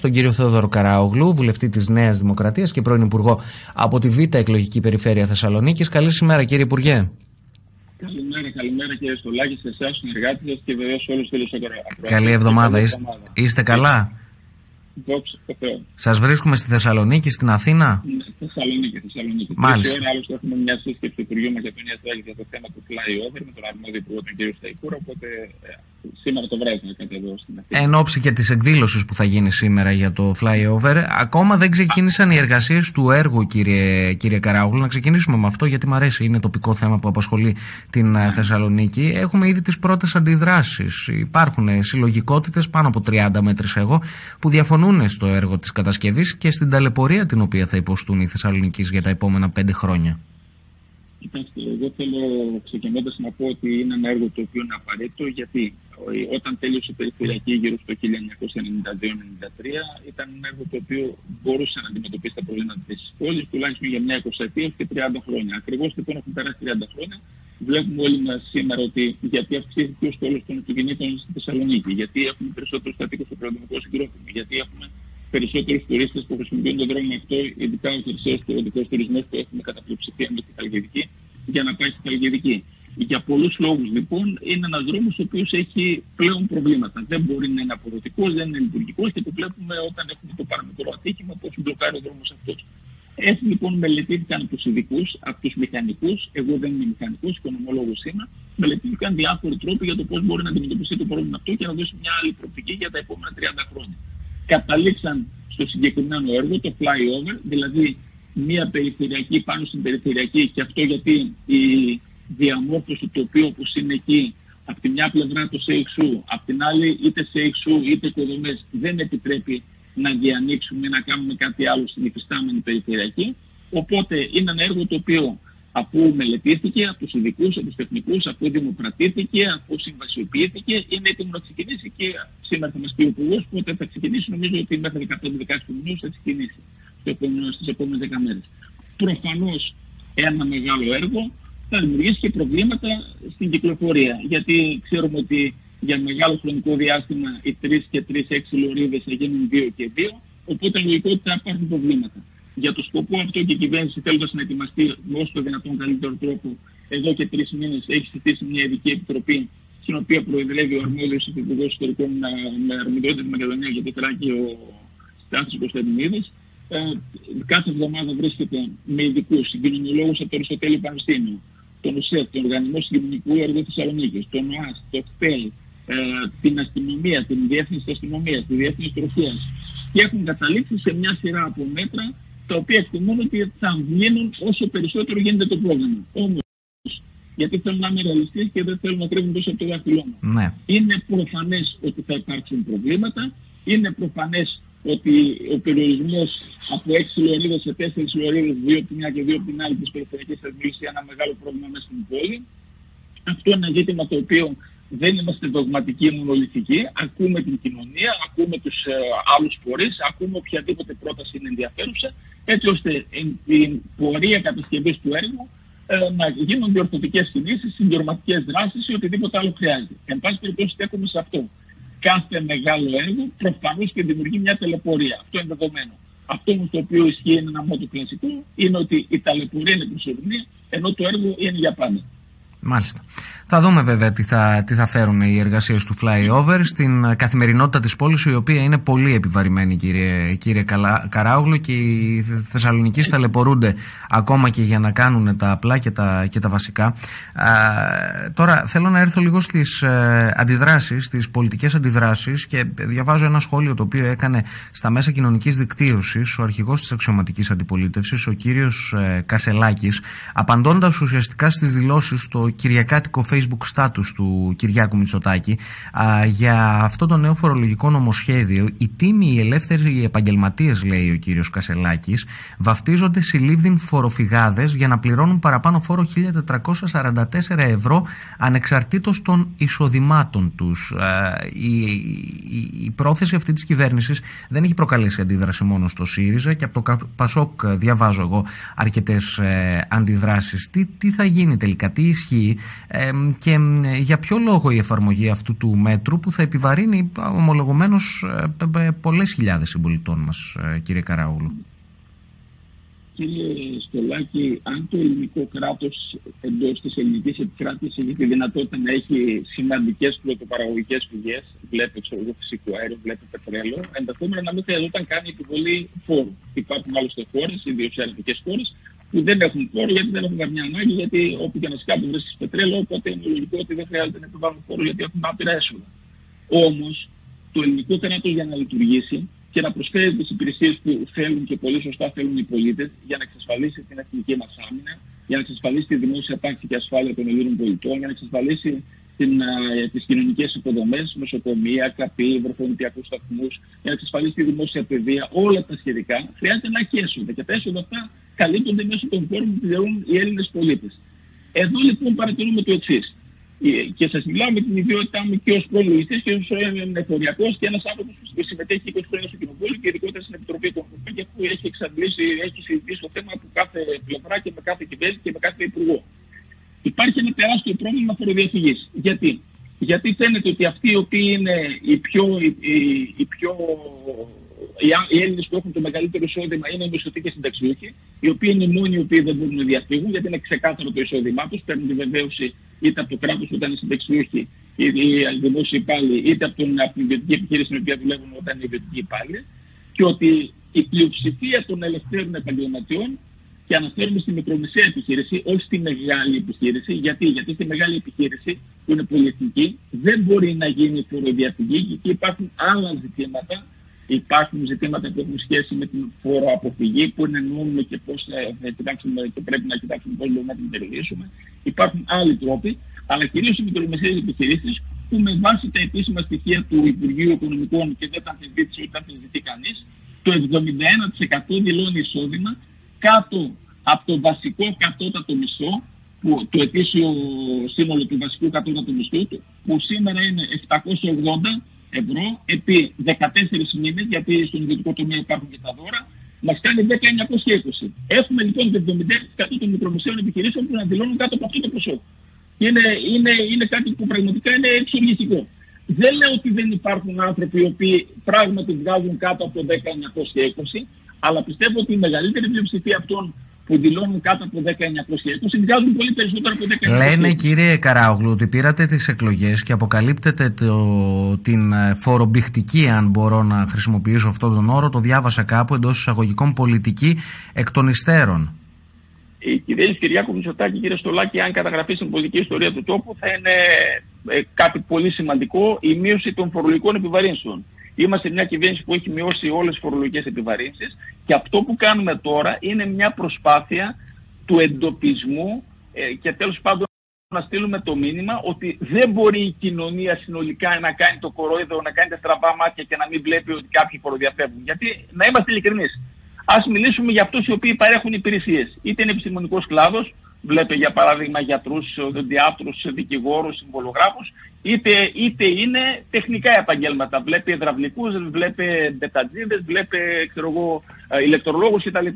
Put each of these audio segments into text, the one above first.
στον κύριο Θεόδωρο Καράογλου, βουλευτή της Νέας Δημοκρατίας και πρώην Υπουργό από τη Β' Εκλογική Περιφέρεια Θεσσαλονίκης. Καλή σήμερα, κύριε Υπουργέ. Καλημέρα, καλημέρα κύριε Στολάκη, σε εσάς, στους συνεργάτε σα και βεβαίως όλους τους φίλου Καλή εβδομάδα. Είστε, είστε καλά; Σας βρίσκουμε στη Θεσσαλονίκη, στην Αθήνα; Ναι, Θεσσαλονίκη, Θεσσαλονίκη. Μάλιστα. Τρει άλλωστε έχουμε μια σύσκεψη του Υπουργείου Μακεδονία για το θέμα του flyover με τον αρμόδιο υπουργό τον κύριο Σταϊκούρα. Οπότε ε, σήμερα το βράδυ θα κάτι εδώ στην Αθήνα. Εν ώψη και της εκδήλωσης που θα γίνει σήμερα για το flyover, ακόμα δεν ξεκίνησαν οι εργασίες του έργου, κύριε, κύριε Καράουγλου. Να ξεκινήσουμε με αυτό, γιατί μου αρέσει, είναι τοπικό θέμα που απασχολεί την ε, Θεσσαλονίκη. Έχουμε ήδη τις πρώτες αντιδράσεις. Υπάρχουν συλλογικότητες, πάνω από 30 μέτρες εγώ, που διαφωνούν στο έργο της κατασκευής και στην ταλαιπωρία την οποία θα υποστούν οι Θεσσαλονίκης για τα επόμενα πέντε χρόνια. Κοιτάξτε, εγώ θέλω ξεκινώντας να πω ότι είναι ένα έργο το οποίο είναι απαραίτητο γιατί όταν τέλειωσε η περιφερειακή γύρω στο 1992-1993 ήταν ένα έργο το οποίο μπορούσε να αντιμετωπίσει τα προβλήματα της πόλης τουλάχιστον για μια 20 ετία και 30 χρόνια. Ακριβώς λοιπόν έχουν περάσει 30 χρόνια. Βλέπουμε όλοι μας σήμερα ότι γιατί αυξήθηκε ο στόλος των αυτοκινήτων στη Θεσσαλονίκη, γιατί έχουμε περισσότερους κατοίκους στο προδομικό συγκρότημα, γιατί έχουμε περισσότερου τουρίστε που χρησιμοποιούν τον δρόμο αυτό, ειδικά ο χερσαίο και ο δικό τουρισμό που έχουμε κατά πλειοψηφία με τη Χαλκιδική, για να πάει στη Χαλκιδική. Για πολλούς λόγους λοιπόν είναι ένας δρόμος ο οποίος έχει πλέον προβλήματα. Δεν μπορεί να είναι αποδοτικός, δεν είναι λειτουργικός και το βλέπουμε όταν έχουμε το παραμικρό ατύχημα πώ μπλοκάρει ο δρόμος αυτός. Έτσι λοιπόν μελετήθηκαν από τους ειδικούς, από τους μηχανικούς, εγώ δεν είμαι μηχανικός, οικονομολόγο είμαι, μελετήθηκαν διάφοροι τρόποι για το πώς μπορεί να αντιμετωπιστεί το πρόβλημα αυτό και να δώσει μια άλλη προοπτική για τα επόμενα 30 χρόνια καταλήξαν στο συγκεκριμένο έργο, το flyover, δηλαδή μια περιφερειακή πάνω στην περιφερειακή και αυτό γιατί η διαμόρφωση του οποίου όπως είναι εκεί από τη μια πλευρά το ΣΕΙΞΟΥ, από την άλλη είτε ΣΕΙΞΟΥ είτε οικοδομέ δεν επιτρέπει να διανοίξουμε ή να κάνουμε κάτι άλλο στην υφιστάμενη περιφερειακή. Οπότε είναι ένα έργο το οποίο αφού μελετήθηκε από τους ειδικούς, από τους τεχνικούς, αφού δημοκρατήθηκε, αφού συμβασιοποιήθηκε, είναι έτοιμο να ξεκινήσει και σήμερα θα μας πει ο Υπουργός πότε θα ξεκινήσει. Νομίζω ότι μέχρι 15-16 Μηνού θα ξεκινήσει στις επόμενες 10 μέρες. Προφανώς ένα μεγάλο έργο θα δημιουργήσει και προβλήματα στην κυκλοφορία. Γιατί ξέρουμε ότι για μεγάλο χρονικό διάστημα οι 3 και 3 6 λωρίδες θα γίνουν 2 και 2, οπότε λογικό ότι θα υπάρχουν προβλήματα. Για το σκοπό αυτό και η κυβέρνηση θέλοντας να ετοιμαστεί με όσο το δυνατόν καλύτερο τρόπο, εδώ και τρεις μήνες έχει συστήσει μια ειδική επιτροπή στην οποία προεδρεύει ο αρμόδιος υπουργός εσωτερικών με αρμοδιότητα της Μακεδονίας για το και ο Στάθης Κωνσταντινίδης. Ε, κάθε εβδομάδα βρίσκεται με ειδικούς συγκοινωνιολόγους από το Αριστοτέλειο Πανεπιστήμιο, τον ΟΣΕΤ, τον Οργανισμό Συγκοινωνικού Έργου Θεσσαλονίκης, τον ΟΑΣ, το ΚΠΕΛ, ε, την αστυνομία, την διεύθυνση αστυνομία, τη διεύθυνση τροφία και έχουν καταλήξει σε μια σειρά από μέτρα τα οποία εκτιμούν ότι θα βγαίνουν όσο περισσότερο γίνεται το πρόβλημα. Όμως, γιατί θέλουν να είναι ρεαλιστές και δεν θέλουν να κρύβουν τόσο από το δάχτυλό μου. Ναι. Είναι προφανές ότι θα υπάρξουν προβλήματα. Είναι προφανές ότι ο περιορισμός από 6 λωρίδες σε 4 λωρίδες, δύο από τη μια και δύο από την άλλη της περιφερειακής θα δημιουργήσει ένα μεγάλο πρόβλημα μέσα στην πόλη. Αυτό είναι ένα ζήτημα το οποίο δεν είμαστε δογματικοί μονολυθικοί. Ακούμε την κοινωνία, ακούμε τους ε, άλλους φορείς, ακούμε οποιαδήποτε πρόταση είναι ενδιαφέρουσα, έτσι ώστε την πορεία κατασκευής του έργου ε, να γίνουν διορθωτικέ κινήσεις, συντορματικέ δράσεις ή οτιδήποτε άλλο χρειάζεται. Εν πάση περιπτώσει, στέκομαι σε αυτό. Κάθε μεγάλο έργο προφανώς και δημιουργεί μια ταλαιπωρία. Αυτό είναι δεδομένο. Αυτό όμως το οποίο ισχύει είναι ένα μότο κλασικό είναι ότι η ταλαιπωρία είναι προσωρινή, ενώ το έργο είναι για πάντα. Μάλιστα. Θα δούμε βέβαια τι θα, τι θα φέρουν οι εργασίες του flyover στην καθημερινότητα της πόλης, η οποία είναι πολύ επιβαρημένη, κύριε, κύριε Καράουγλου, και οι Θεσσαλονικοί ταλαιπωρούνται ακόμα και για να κάνουν τα απλά και τα, και τα βασικά. Α, τώρα θέλω να έρθω λίγο στις ε, αντιδράσεις, στις πολιτικές αντιδράσεις και διαβάζω ένα σχόλιο το οποίο έκανε στα μέσα κοινωνικής δικτύωσης ο αρχηγός της αξιωματικής αντιπολίτευσης, ο κύριος ε, Κασελάκης, απαντώντας ουσιαστικά στις δηλώσεις στο κυριακάτικο facebook status του Κυριάκου Μητσοτάκη α, για αυτό το νέο φορολογικό νομοσχέδιο οι τίμοι οι ελεύθεροι επαγγελματίες, λέει ο κύριος Κασελάκης, βαφτίζονται συλλήβδιν φοροφυγάδες για να πληρώνουν παραπάνω φόρο 1.444 ευρώ ανεξαρτήτως των εισοδημάτων τους. Η, η, η, πρόθεση αυτή της κυβέρνησης δεν έχει προκαλέσει αντίδραση μόνο στο ΣΥΡΙΖΑ και από το ΠΑΣΟΚ διαβάζω εγώ αρκετές ε, αντιδράσεις. Τι, τι θα γίνει τελικά, τι ισχύει; Και για ποιο λόγο η εφαρμογή αυτού του μέτρου που θα επιβαρύνει ομολογουμένως πολλές χιλιάδες συμπολιτών μας, κύριε Καράουλου; Κύριε Στολάκη, αν το ελληνικό κράτος εντός της ελληνικής επικράτηση έχει τη δυνατότητα να έχει σημαντικές πρωτοπαραγωγικές πηγές, βλέπετε εξωτερικό φυσικό αέριο, βλέπετε πετρέλαιο, ενδεχόμενα να μην χρειαζόταν καν επιβολή φόρου. Υπάρχουν άλλωστε χώρες, ιδίως ελληνικέ χώρες, που δεν έχουν φόρο γιατί δεν έχουν καμιά ανάγκη, γιατί όπου και να σκάπτουν βρίσκεις πετρέλαιο, οπότε είναι λογικό ότι δεν χρειάζεται να επιβάλλουν φόρο γιατί έχουν άπειρα έσοδα. Όμως, το ελληνικό κράτος για να λειτουργήσει και να προσφέρει τις υπηρεσίες που θέλουν και πολύ σωστά θέλουν οι πολίτες για να εξασφαλίσει την εθνική μας άμυνα, για να εξασφαλίσει τη δημόσια τάξη και ασφάλεια των Ελλήνων πολιτών, για να εξασφαλίσει τις κοινωνικές υποδομές, νοσοκομεία, καπή, βρεφονιτιακού σταθμούς, για να εξασφαλίσει τη δημόσια παιδεία, όλα τα σχετικά, χρειάζεται να έχει έσοδα. Και τα έσοδα αυτά καλύπτονται μέσω των φόρων που πληρώνουν οι Έλληνες πολίτες. Εδώ λοιπόν παρατηρούμε το εξής. Ε, και σας μιλάω με την ιδιότητά μου και ως προλογιστής και ως εφοριακό και ένας άνθρωπος που συμμετέχει 20 χρόνια στο Κοινοβούλιο και ειδικότερα στην Επιτροπή Οικονομικών και που έχει εξαντλήσει, έχει συζητήσει το θέμα από κάθε πλευρά και με κάθε κυβέρνηση και με κάθε υπουργό. Υπάρχει ένα τεράστιο πρόβλημα φοροδιαφυγής. Γιατί; Γιατί φαίνεται ότι αυτοί οι οποίοι είναι οι πιο, οι, οι πιο οι Έλληνες που έχουν το μεγαλύτερο εισόδημα είναι οι μισθωτοί και συνταξιούχοι, οι οποίοι είναι οι μόνοι οι οποίοι δεν μπορούν να διαφύγουν, γιατί είναι ξεκάθαρο το εισόδημά τους. Παίρνουν τη βεβαίωση είτε από το κράτος όταν είναι συνταξιούχοι ή οι δημόσιοι υπάλληλοι, είτε από, τον, από την ιδιωτική επιχείρηση στην οποία δουλεύουν όταν είναι ιδιωτικοί υπάλληλοι. Και ότι η πλειοψηφία των ελευθέρων επαγγελματιών και αναφέρουμε στη μικρομεσαία επιχείρηση, όχι στη μεγάλη επιχείρηση. Γιατί, Γιατί στη μεγάλη επιχείρηση, που είναι πολυεθνική, δεν μπορεί να γίνει φοροδιαφυγή και εκεί υπάρχουν άλλα ζητήματα Υπάρχουν ζητήματα που έχουν σχέση με την φοροαποφυγή, που είναι νόμιμο και πώς θα κοιτάξουμε και πρέπει να κοιτάξουμε πώς μπορούμε να την περιορίσουμε. Υπάρχουν άλλοι τρόποι, αλλά κυρίως οι μικρομεσαίες επιχειρήσεις που με βάση τα επίσημα στοιχεία του Υπουργείου Οικονομικών και δεν τα αμφισβήτησε ούτε τα αμφισβητεί κανείς, το 71% δηλώνει εισόδημα κάτω από το βασικό κατώτατο μισθό, που, το ετήσιο σύνολο του βασικού κατώτατου μισθού, που σήμερα είναι 780 ευρώ επί 14 μήνες, γιατί στον ιδιωτικό τομέα υπάρχουν και τα δώρα, μας κάνει 10.920. Έχουμε λοιπόν το 76% των μικρομεσαίων επιχειρήσεων που να δηλώνουν κάτω από αυτό το ποσό. Είναι, είναι, είναι κάτι που πραγματικά είναι εξοργιστικό. Δεν λέω ότι δεν υπάρχουν άνθρωποι οι οποίοι πράγματι βγάζουν κάτω από το 10.920, αλλά πιστεύω ότι η μεγαλύτερη πλειοψηφία αυτών που δηλώνουν κάτω από 1920 βγάζουν πολύ περισσότερο από 1920. Λένε κύριε Καράογλου ότι πήρατε τις εκλογές και αποκαλύπτεται το, την ε, φορομπηχτική αν μπορώ να χρησιμοποιήσω αυτόν τον όρο το διάβασα κάπου εντός εισαγωγικών πολιτική εκ των υστέρων. Η κυρία Κυριάκου Μητσοτάκη, κύριε Στολάκη, αν καταγραφείς στην πολιτική ιστορία του τόπου, θα είναι ε, κάτι πολύ σημαντικό η μείωση των φορολογικών επιβαρύνσεων. Είμαστε μια κυβέρνηση που έχει μειώσει όλες τις φορολογικές επιβαρύνσεις και αυτό που κάνουμε τώρα είναι μια προσπάθεια του εντοπισμού ε, και τέλος πάντων να στείλουμε το μήνυμα ότι δεν μπορεί η κοινωνία συνολικά να κάνει το κορόιδο, να κάνει τα στραβά μάτια και να μην βλέπει ότι κάποιοι φοροδιαφεύγουν. Γιατί να είμαστε ειλικρινείς. Α μιλήσουμε για αυτούς οι οποίοι παρέχουν υπηρεσίες. Είτε είναι επιστημονικός κλάδος, βλέπε για παράδειγμα γιατρούς, διάπτρους, δικηγόρους, συμβολογράφους, είτε, είτε είναι τεχνικά επαγγέλματα. Βλέπει υδραυλικούς, βλέπει μπετατζίδες, βλέπει ξέρω εγώ, ε, ηλεκτρολόγους κτλ.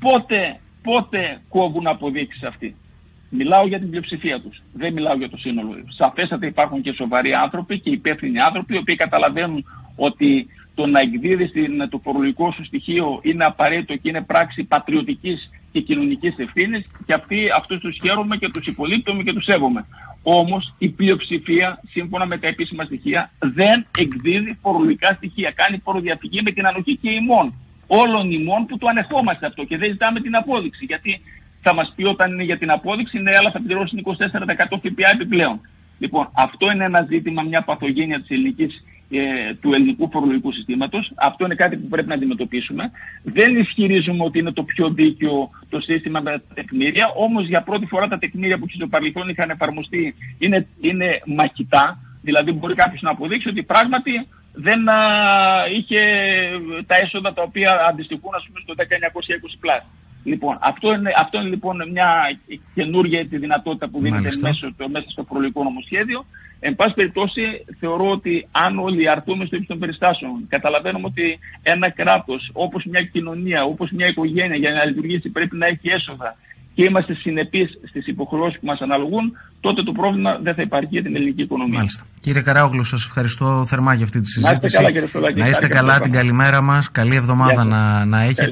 Πότε, πότε κόβουν αποδείξεις αυτοί; Μιλάω για την πλειοψηφία τους. Δεν μιλάω για το σύνολο. Σαφέστατα υπάρχουν και σοβαροί άνθρωποι και υπεύθυνοι άνθρωποι, οι οποίοι καταλαβαίνουν ότι το να εκδίδεις το φορολογικό σου στοιχείο είναι απαραίτητο και είναι πράξη πατριωτικής και κοινωνικής ευθύνης και αυτοί, αυτούς τους χαίρομαι και τους υπολείπτομαι και τους σέβομαι. Όμως η πλειοψηφία, σύμφωνα με τα επίσημα στοιχεία, δεν εκδίδει φορολογικά στοιχεία. Κάνει φοροδιαφυγή με την ανοχή και ημών. Όλων ημών που το ανεχόμαστε αυτό και δεν ζητάμε την απόδειξη. Γιατί θα μας πει όταν είναι για την απόδειξη, ναι, αλλά θα πληρώσουν 24% ΦΠΑ επιπλέον. Λοιπόν, αυτό είναι ένα ζήτημα, μια παθογένεια της ελληνικής ε, του ελληνικού φορολογικού συστήματος. Αυτό είναι κάτι που πρέπει να αντιμετωπίσουμε. Δεν ισχυρίζουμε ότι είναι το πιο δίκαιο το σύστημα με τα τεκμήρια, όμως για πρώτη φορά τα τεκμήρια που στο παρελθόν είχαν εφαρμοστεί είναι, είναι μαχητά. Δηλαδή μπορεί κάποιος να αποδείξει ότι πράγματι δεν α, είχε τα έσοδα τα οποία αντιστοιχούν ας πούμε στο 1920 Λοιπόν, αυτό είναι, αυτό είναι λοιπόν μια καινούργια δυνατότητα που δίνεται μέσα, μέσα στο φορολογικό νομοσχέδιο. Εν πάση περιπτώσει, θεωρώ ότι αν όλοι αρθούμε στο ύψος των περιστάσεων, καταλαβαίνουμε ότι ένα κράτος, όπως μια κοινωνία, όπως μια οικογένεια για να λειτουργήσει πρέπει να έχει έσοδα και είμαστε συνεπείς στις υποχρεώσεις που μας αναλογούν, τότε το πρόβλημα δεν θα υπάρχει για την ελληνική οικονομία. Μάλιστα. Κύριε Καράογλου, σας ευχαριστώ θερμά για αυτή τη συζήτηση. Να είστε καλά, κύριε Στολάκη. Να είστε καλά, την καλημέρα μας. Καλή εβδομάδα να, να έχετε.